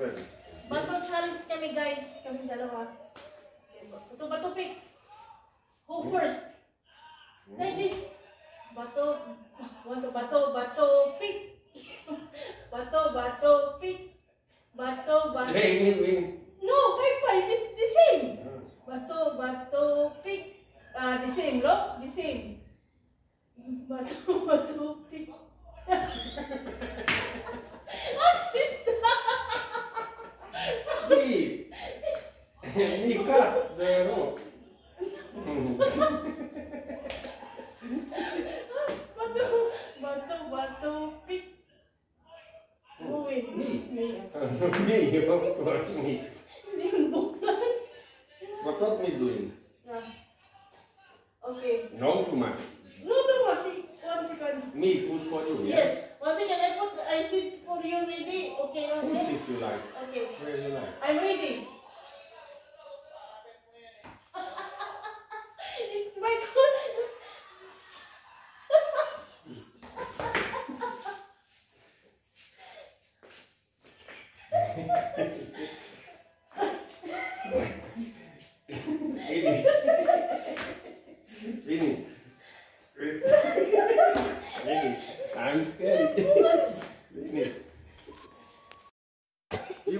Well, Bato challenge kami guys. Kami dalawa. Bato, bato pick. Who first? Like this. Bato, bato, bato, bato, pick. bato, bato, pick. Bato, bato. hey, win, win. No, five, five is the same. Bato, bato, pick. Ah, the same, look. The same. Bato, bato, pick. Rope. Bato, bato, bato, pick. Who win? Me. Me. of course, me. Nimbulan. But what me doing? Ah. Okay. No too much. No, no, what? One second. Me put for you, Yes. yes? One second. I put, I sit for you ready. Okay, okay. if you like. Okay. Where you like. I'm ready.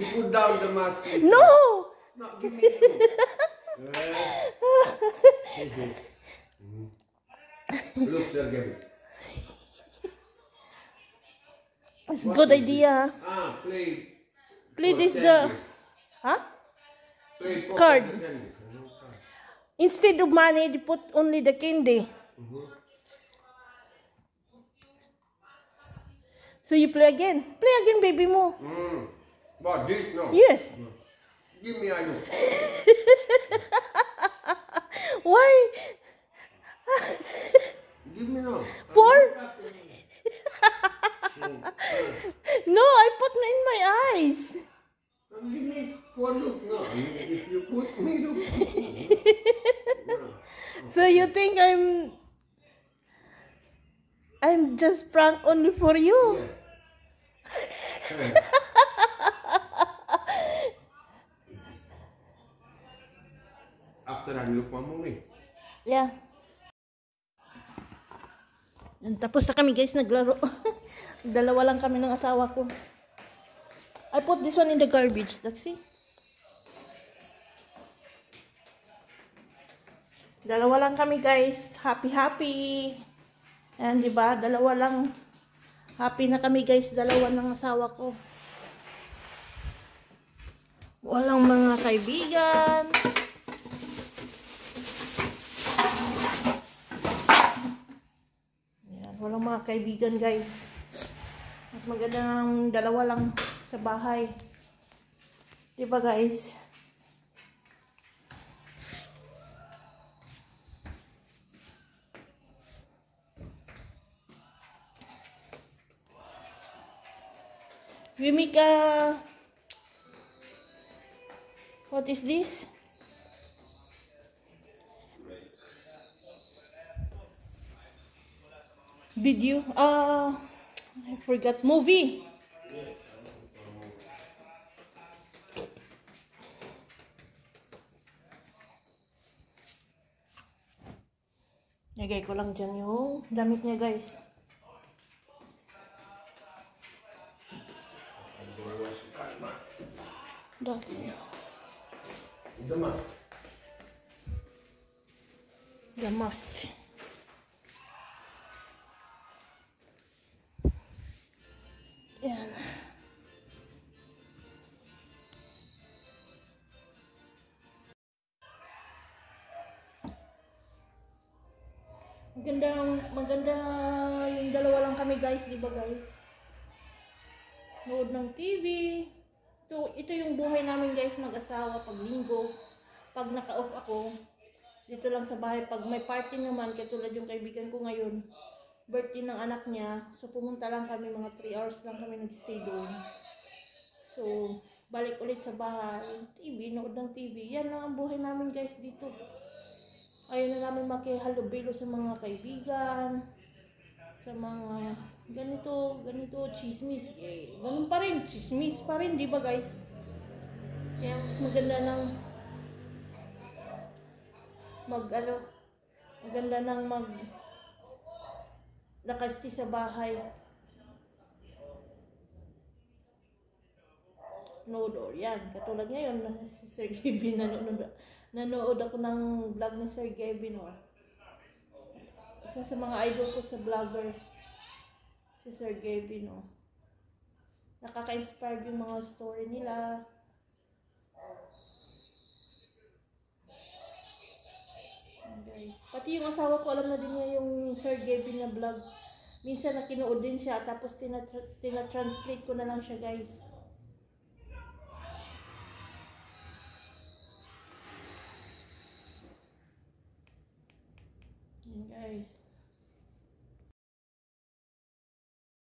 You put down the mask. No! No, give me you. Look, Sergey. It's a good idea. Ah, play. Play this the... Huh? Play card. Instead of money, they put only the candy. So you play again. Play again, baby mo. Mm. What, this? No. Yes. Mm. Give me a look. Why? Give me no. Four? No, I put in my eyes. Give me four look. No. If you put me look. So you think I'm I'm just prank only for you? Yes. Look one more way. Yeah. Yan, tapos na kami guys, naglaro. Dalawa lang kami ng asawa ko. I put this one in the garbage. See? Dalawa lang kami guys. Happy, happy. Ayan, di ba? Dalawa lang. Happy na kami guys. Dalawa ng asawa ko. Walang mga kaibigan. Yan, walang mga kaibigan guys. Mas maganda ng dalawa lang sa bahay. Diba guys? We make a... What is this? Video. Ah, I forgot. Movie. Nagay ko lang dyan yung damit niya guys. That's The mask. the Maganda, maganda yung dalawa lang kami guys, di ba guys? Nood ng TV. Ito, ito yung buhay namin guys, mag-asawa pag linggo. Pag naka-off ako, dito lang sa bahay. Pag may party naman, katulad yung kaibigan ko ngayon, birthday ng anak niya. So, pumunta lang kami, mga 3 hours lang kami nagstay doon. So, balik ulit sa bahay. TV, nood ng TV. Yan lang ang buhay namin guys dito. Ayaw na namin makihalubilo sa mga kaibigan, sa mga ganito, ganito, chismis. Eh, ganun pa rin, chismis pa rin, di ba guys? Kaya mas maganda ng mag ano, maganda ng mag nakasti sa bahay. Nood or yan. Katulad ngayon, na si Sir Gavin, nanonood, nanood ako ng vlog ni Sir Gavin, oh. Isa sa mga idol ko sa vlogger, si Sir Gavin, oh. Nakaka-inspire yung mga story nila. Guys. Pati yung asawa ko, alam na din niya yung Sir Gavin na vlog. Minsan na kinood din siya, tapos tinatra- tinatranslate ko na lang siya, guys. Guys.